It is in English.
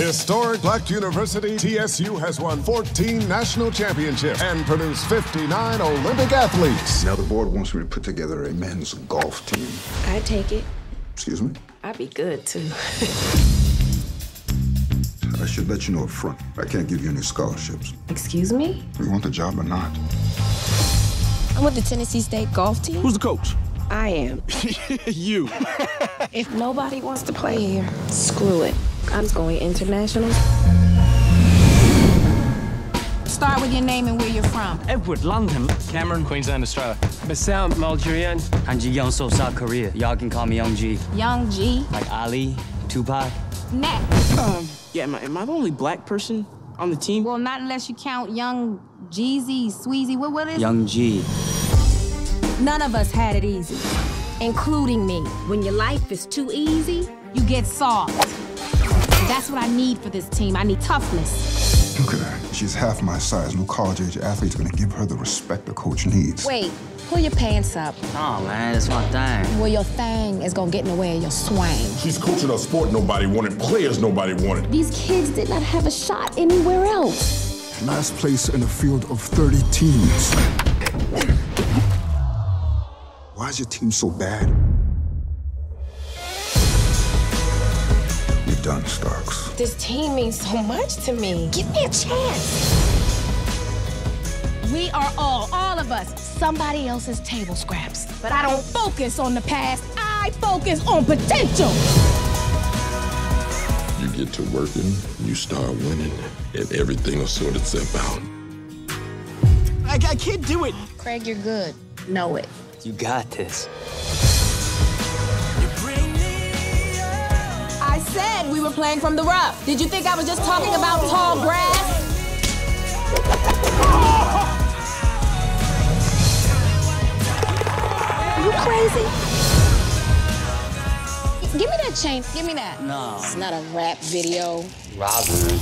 Historic Black University, TSU has won 14 national championships and produced 59 Olympic athletes. Now the board wants me to put together a men's golf team. I take it. Excuse me? I'd be good too. I should let you know up front. I can't give you any scholarships. Excuse me? You want the job or not? I'm with the Tennessee State golf team. Who's the coach? I am. you. if nobody wants to play here, screw it. I'm just going international. Start with your name and where you're from. Edward, London. Cameron, Queensland, Australia. Bassam, Algerian. Hanji Youngso, South Korea. Y'all can call me Young G. Young G. Like Ali, Tupac. Next. Um, yeah, am I, am I the only black person on the team? Well, not unless you count Young Jeezy, Sweezy. What, what is Young G. None of us had it easy, including me. When your life is too easy, you get soft. That's what I need for this team. I need toughness. Look at her. She's half my size. No college-age athlete's gonna give her the respect the coach needs. Wait, pull your pants up. Oh, man, that's my thing. Well, your thing is gonna get in the way of your swang. She's coaching a sport nobody wanted, players nobody wanted. These kids did not have a shot anywhere else. Last place in a field of 30 teams. Why is your team so bad? You're Starks. This team means so much to me. Give me a chance. We are all, all of us, somebody else's table scraps. But I don't focus on the past. I focus on potential. You get to working, you start winning, and everything will sort itself out. I, I can't do it. Craig, you're good. Know it. You got this. Were playing from the rough. Did you think I was just talking about tall grass? Are you crazy? Give me that chain. Give me that. No. It's not a rap video. Robbery.